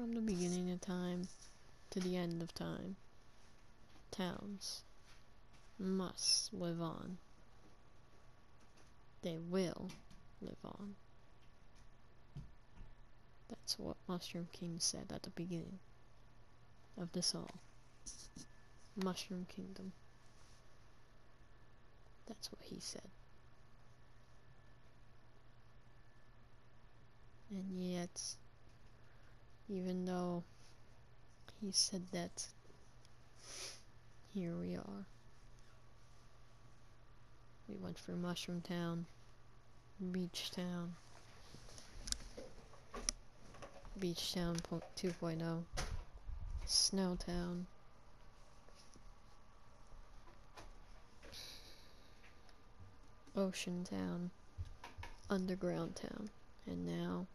From the beginning of time to the end of time, towns must live on. They will live on. That's what Mushroom King said at the beginning of this all. Mushroom Kingdom. That's what he said. And yet, even though he said that, here we are. We went through Mushroom Town, Beach Town, Beach Town 2.0, Snow Town, Ocean Town, Underground Town, and now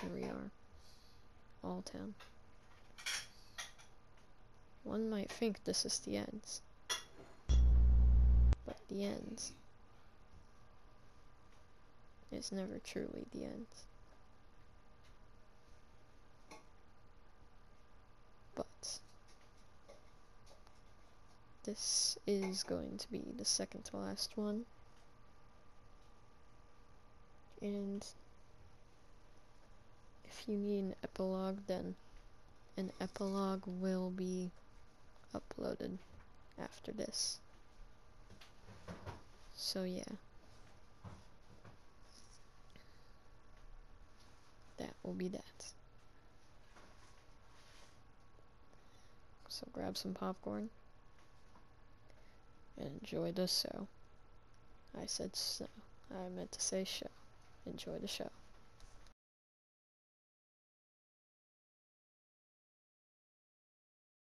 here we are, All Town. One might think this is the end, but the end is never truly the end. But this is going to be the second to last one. And if you need an epilogue, then an epilogue will be uploaded after this. So yeah. That will be that. So grab some popcorn and enjoy the show. I said so. I meant to say show. Enjoy the show.